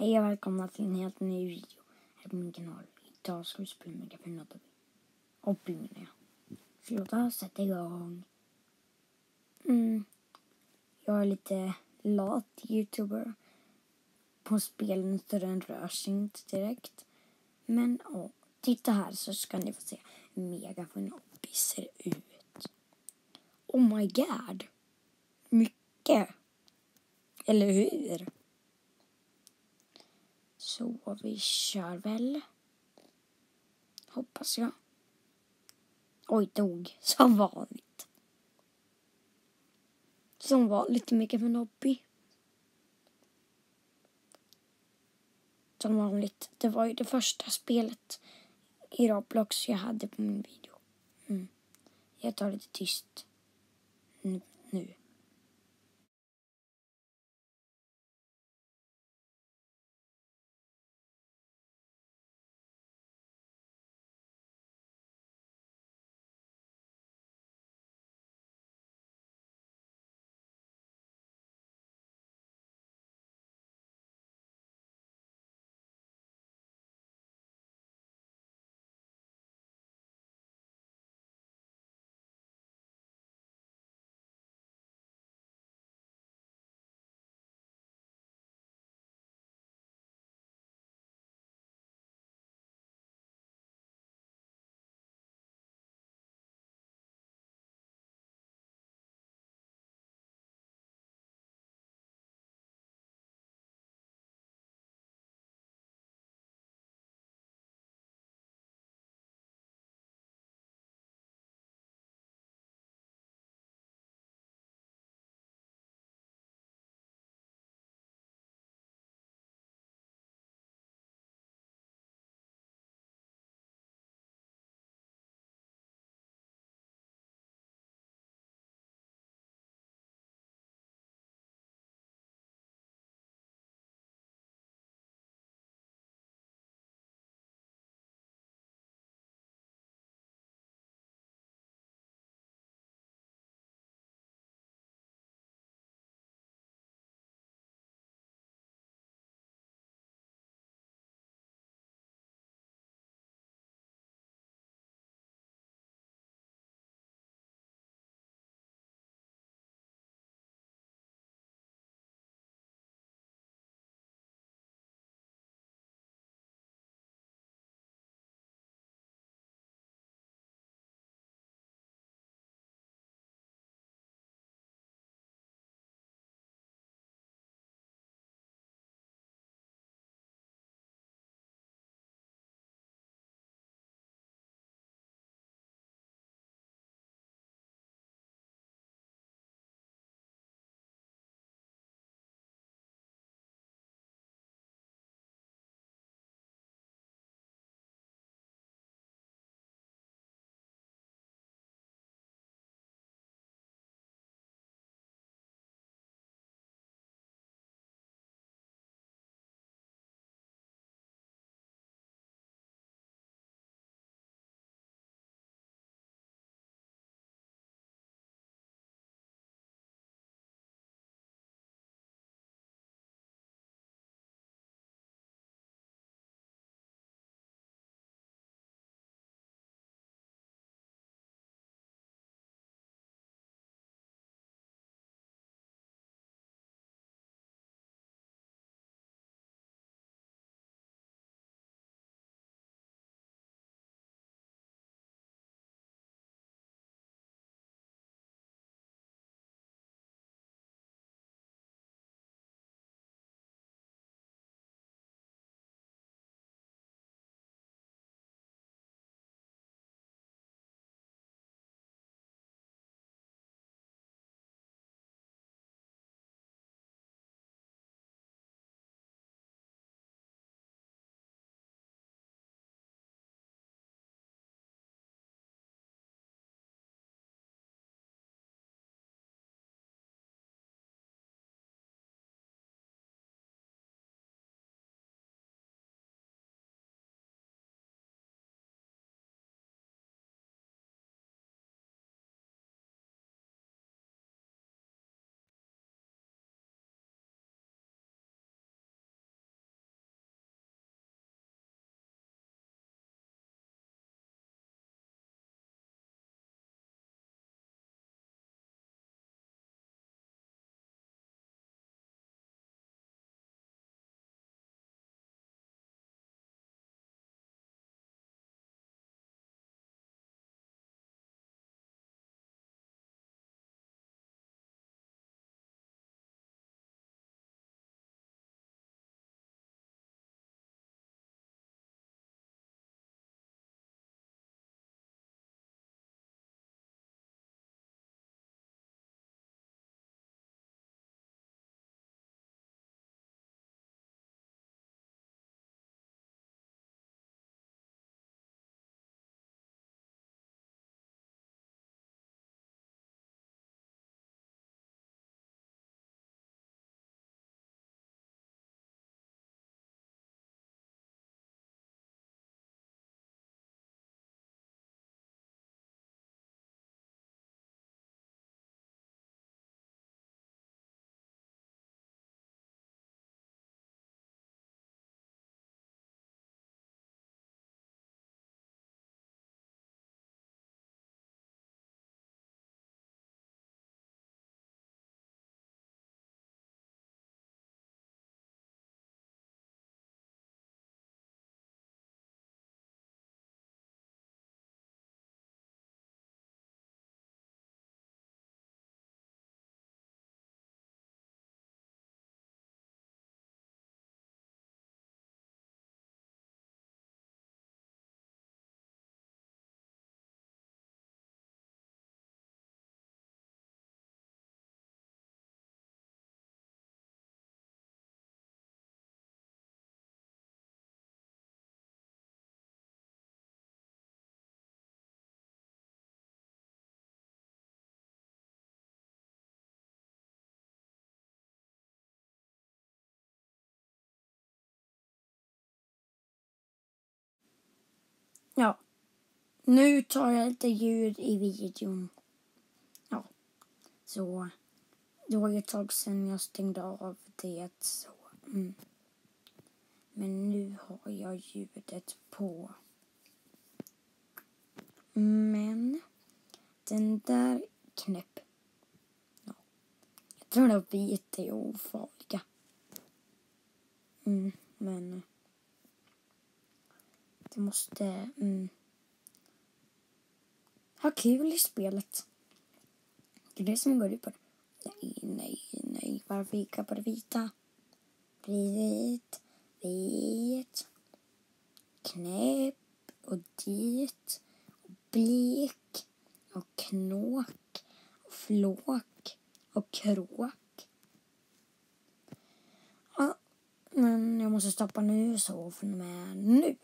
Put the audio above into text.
Hej och välkomna till en helt ny video här på min kanal. Idag ska vi spela Megafon Hobby. Hobby menar jag. Så låt oss sätta igång. Mm. Jag är lite lat youtuber. På spelen så den rör sig inte direkt. Men åh, titta här så ska ni få se hur Megafinobby ser ut. Oh my god. Mycket. Eller hur? Så vi kör väl. Hoppas jag. Oj, dog. Som vanligt. Som vanligt mycket för Nobby. Som vanligt. Det var ju det första spelet i Roblox jag hade på min video. Mm. Jag tar lite tyst nu. Ja. Nu tar jag lite ljud i videon. Ja. Så. Det var ju ett tag sedan jag stängde av det. Så. Mm. Men nu har jag ljudet på. Men den där knäpp. Ja. Jag tror att vita är ofarliga. Mm, men du måste mm, ha kul i spelet. Det är det som går ut på det. Nej, nej, nej. Varför gick jag på det vita? Vit, vit, knäpp och dit och blek och knåk och flåk och kråk. Ja, men jag måste stoppa nu så från och med nu.